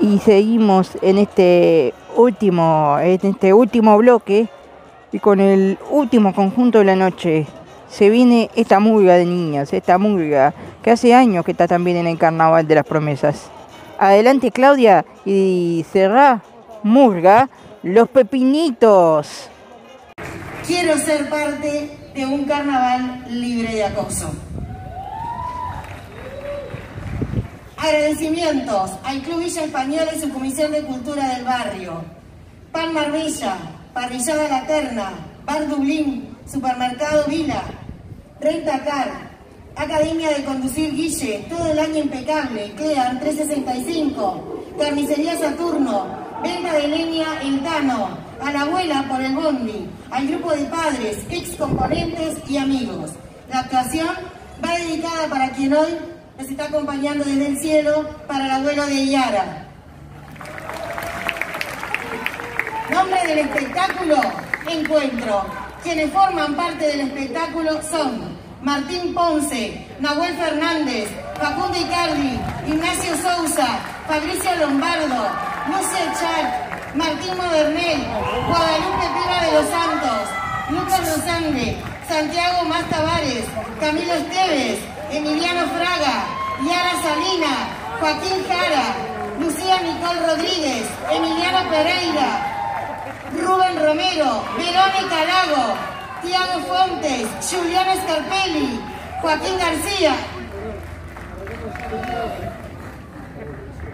Y seguimos en este último, en este último bloque y con el último conjunto de la noche. Se viene esta murga de niñas, esta murga que hace años que está también en el carnaval de las promesas. Adelante Claudia y cerrá murga los pepinitos. Quiero ser parte de un carnaval libre de acoso. Agradecimientos al Club Villa Española y su Comisión de Cultura del Barrio. Pan Marbella, Parrillada La Terna, Bar Dublín, Supermercado Vila, Renta Car, Academia de Conducir Guille, todo el año impecable, Clean 365, Carnicería Saturno, Venta de leña El Tano, a la abuela por el bondi, al grupo de padres, ex componentes y amigos. La actuación va dedicada para quien hoy nos está acompañando desde el cielo, para el abuelo de Yara. Nombre del espectáculo, Encuentro. Quienes forman parte del espectáculo son Martín Ponce, Nahuel Fernández, Facundo Icardi, Ignacio Sousa, Fabricio Lombardo, Lucia Char, Martín Modernel, Guadalupe Piva de los Santos, Lucas Rosande, Santiago Más Tavares, Camilo Esteves, Emiliano Fraga, Yara Salina, Joaquín Jara, Lucía Nicole Rodríguez, Emiliano Pereira, Rubén Romero, Verónica Lago, Tiago Fontes, Julián Scarpelli, Joaquín García,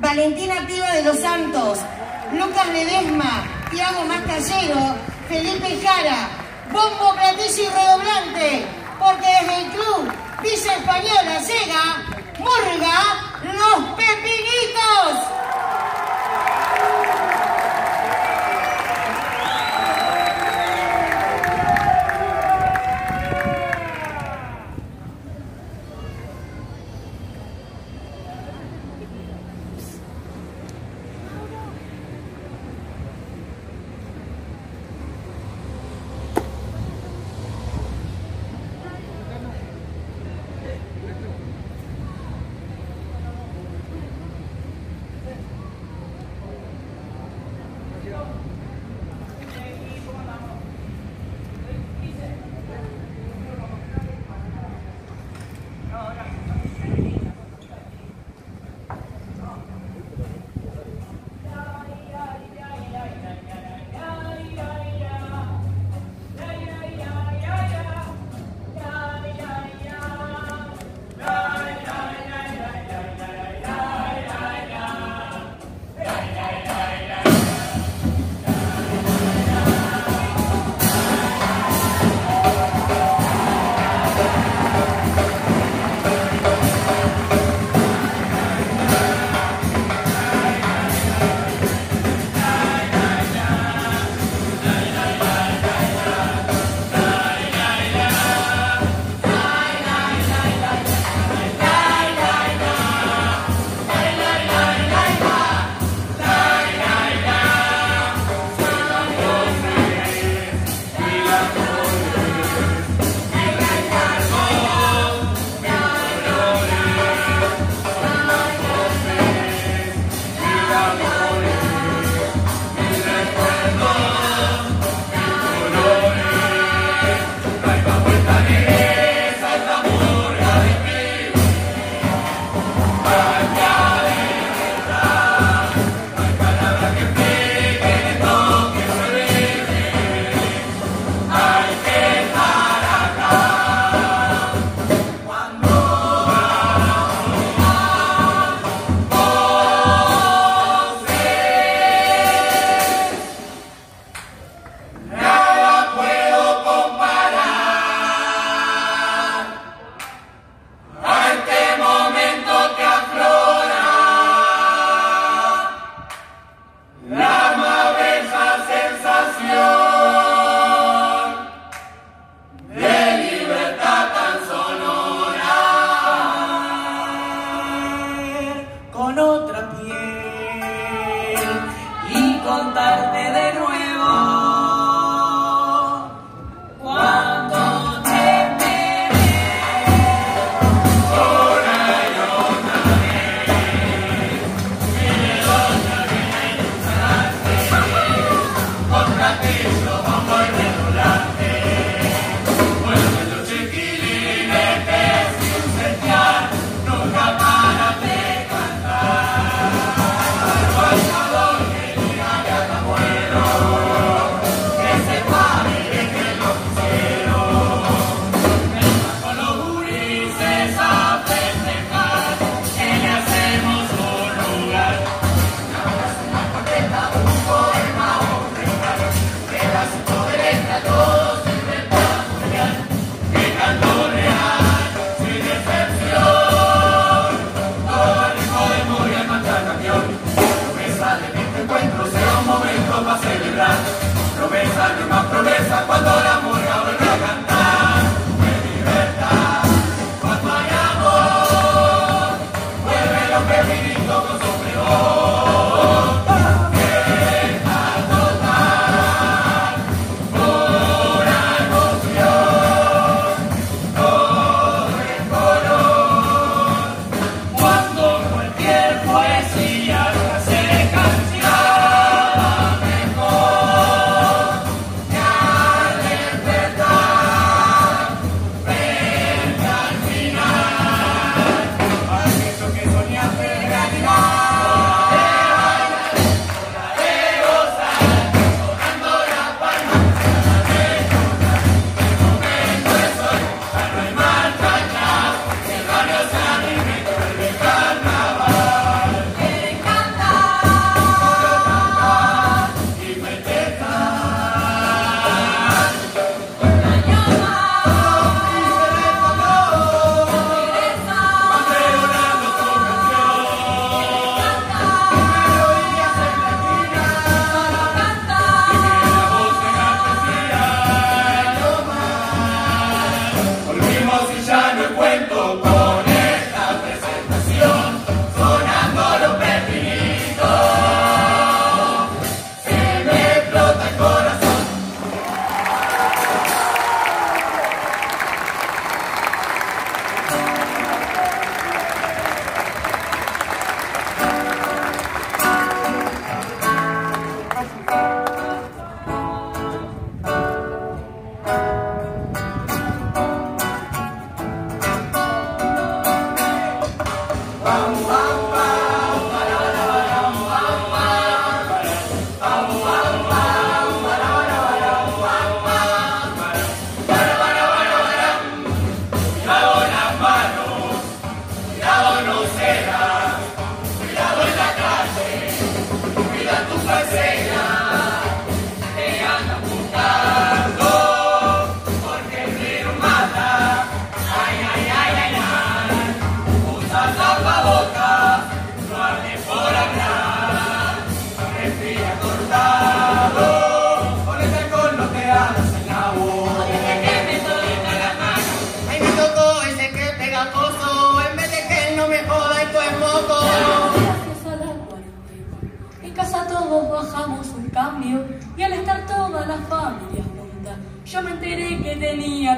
Valentina Piva de los Santos, Lucas Ledesma, Tiago Mascallero, Felipe Jara, bombo, platillo y redoblante, porque desde el club Villa Española llega Murga Los Pepinitos.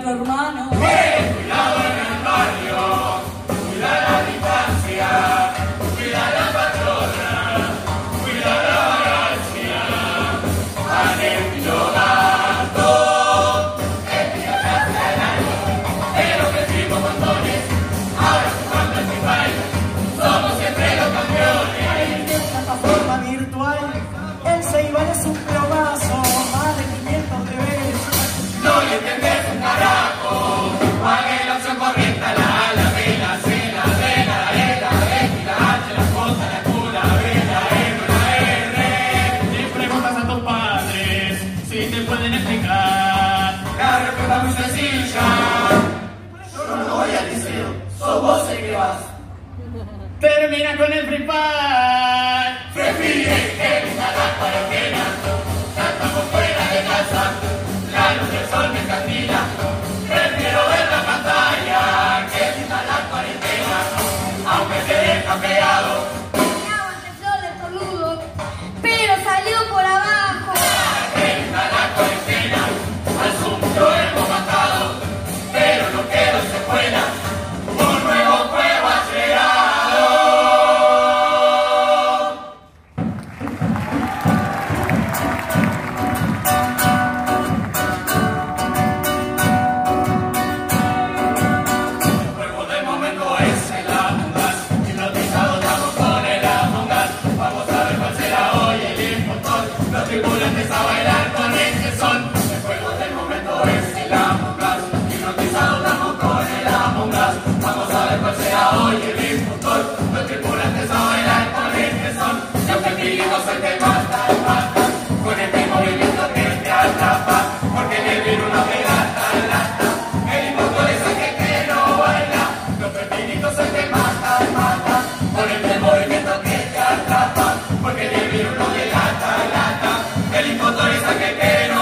hermano. on everybody. Santo y San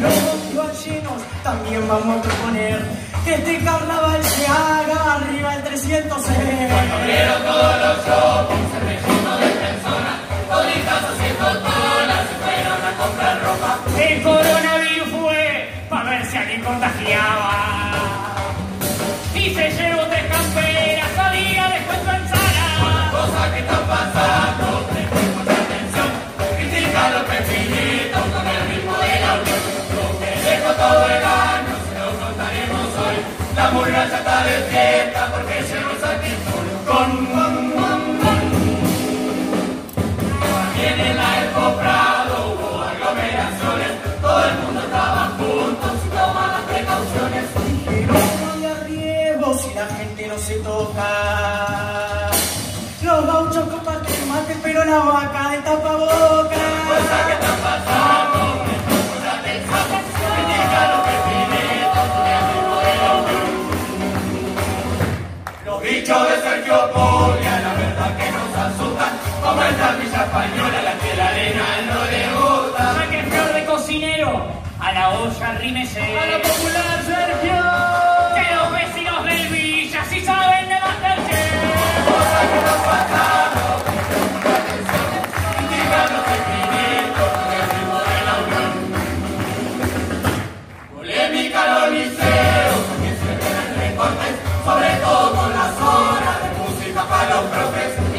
los ballenos también vamos a proponer que este carnaval se haga arriba el 306. Cuando abrieron todos los shoppings, el relleno de personas, toditas haciendo colas, se fueron a comprar ropa. El La murga ya está de fiesta porque con, con. También en la Expo Prado hubo aglomeraciones. Todo el mundo estaba juntos y tomaban precauciones. Pero no hay riesgo si la gente no se toca. Los gauchos comparten mate, pero la vaca de tapabocas. Bichos de Sergio Polia, la verdad que nos asustan. Como esta villa española, la que la arena no le gusta. Saque flor de cocinero, a la olla rímese. A la popular Sergio. Que los vecinos del Villa sí saben de Masterchef. Cosas que. Critican los pepinitos con el ritmo de la unión. Polémica los liceos, que se ven recortes, sobre todo música para los profes.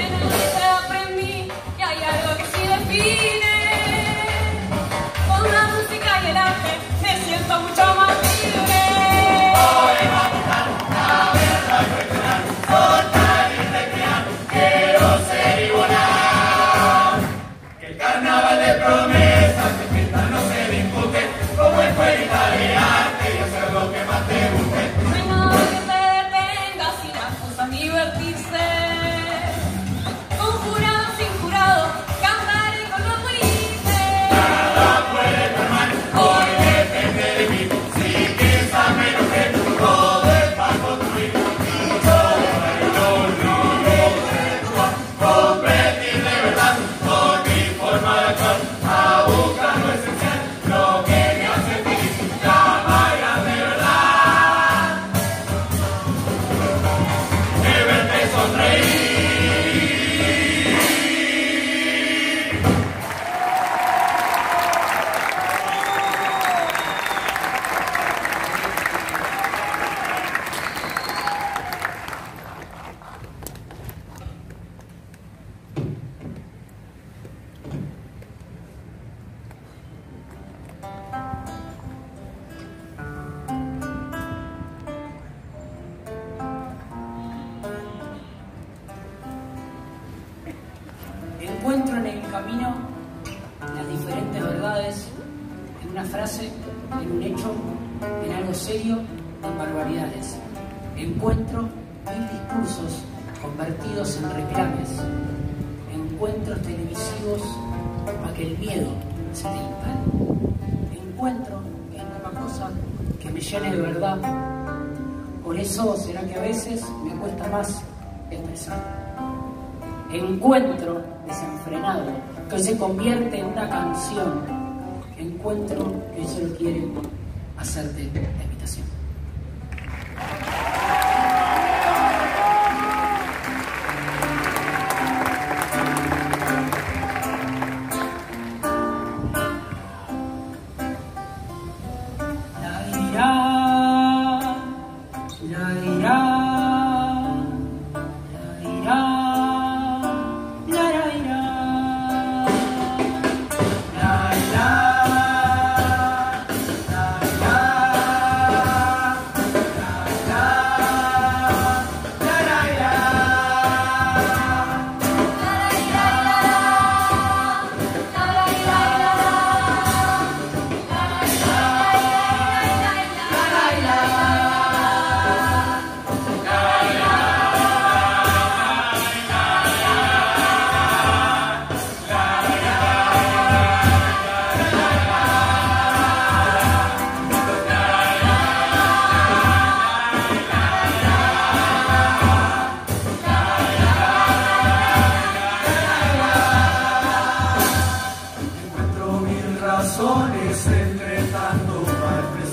Encuentro mil discursos convertidos en reclames. Encuentros televisivos para que el miedo se instale. Encuentro en una cosa que me llene de verdad. Por eso será que a veces me cuesta más expresar encuentro desenfrenado que se convierte en una canción, encuentro que solo quiere hacerte la invitación. corazones entre tanto mal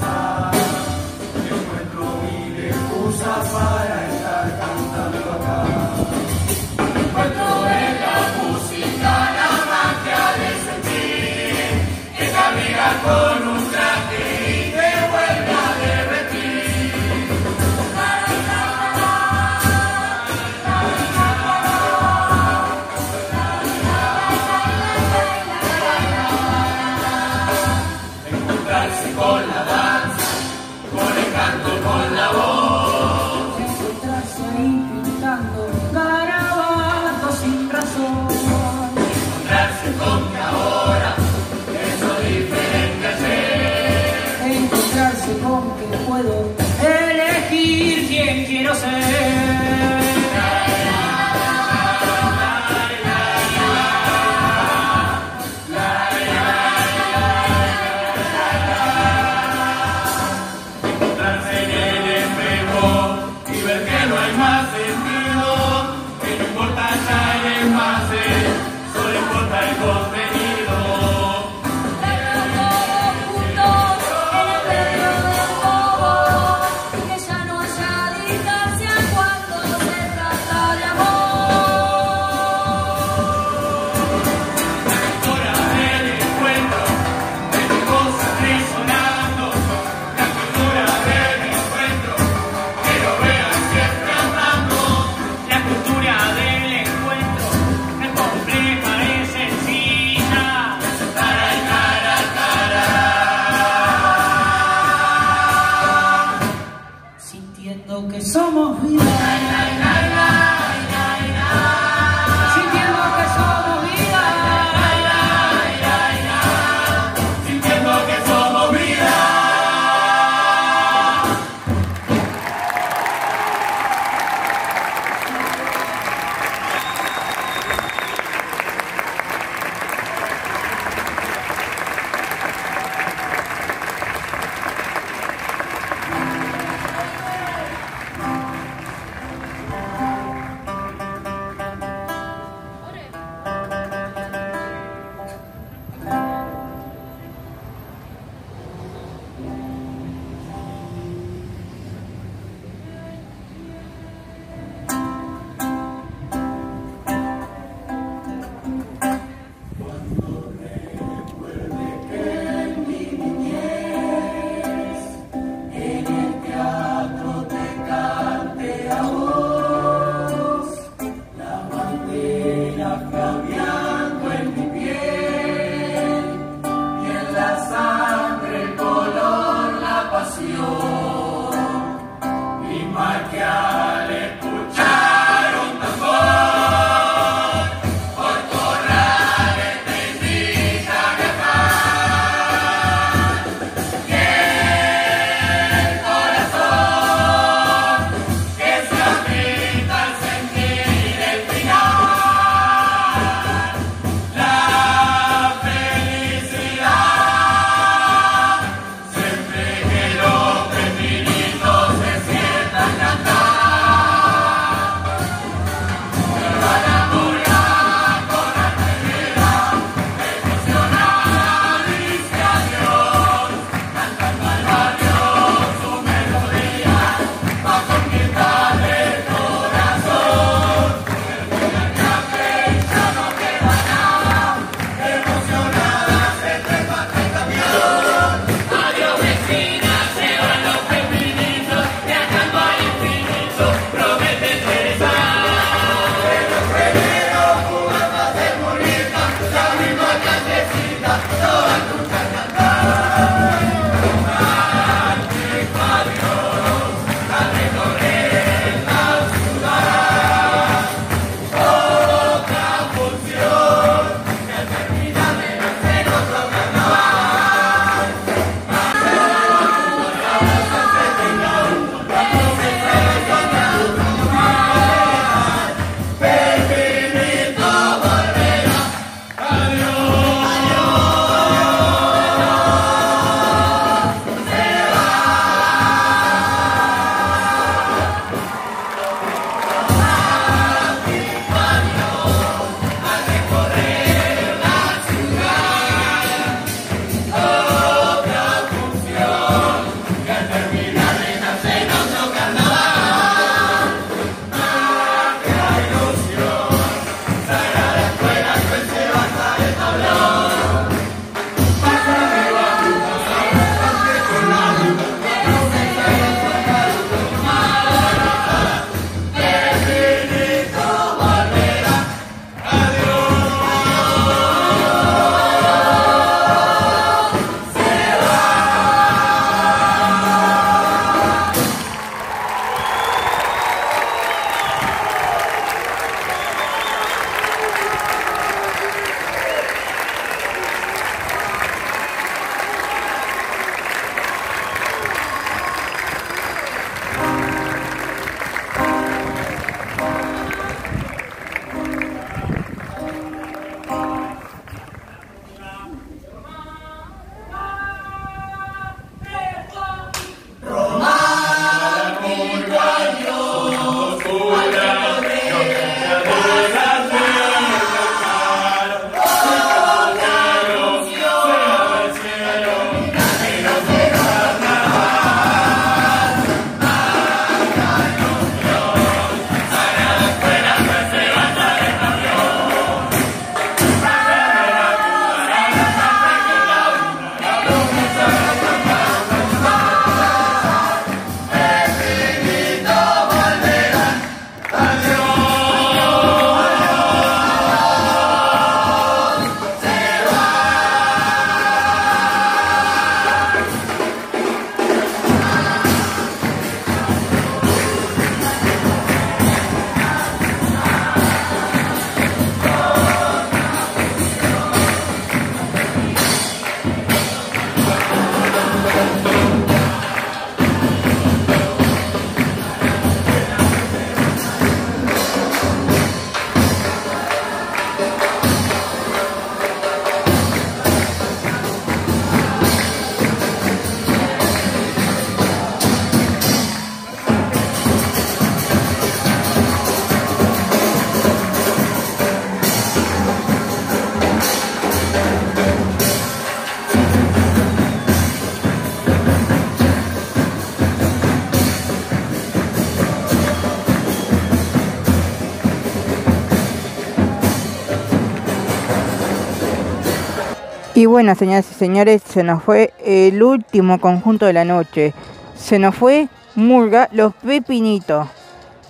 Y bueno, señoras y señores, se nos fue el último conjunto de la noche. Se nos fue Murga, los Pepinitos.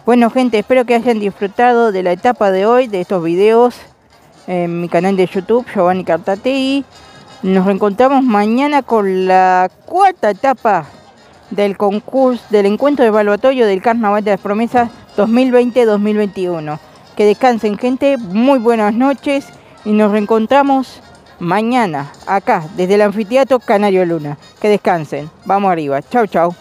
Bueno, gente, espero que hayan disfrutado de la etapa de hoy, de estos videos en mi canal de YouTube, Giovanni Cartatei. Nos reencontramos mañana con la cuarta etapa del concurso, del encuentro de evaluatorio del Carnaval de las Promesas 2020-2021. Que descansen, gente. Muy buenas noches y nos reencontramos mañana acá desde el anfiteatro Canario Luna. Que descansen. Vamos arriba. Chau, chau.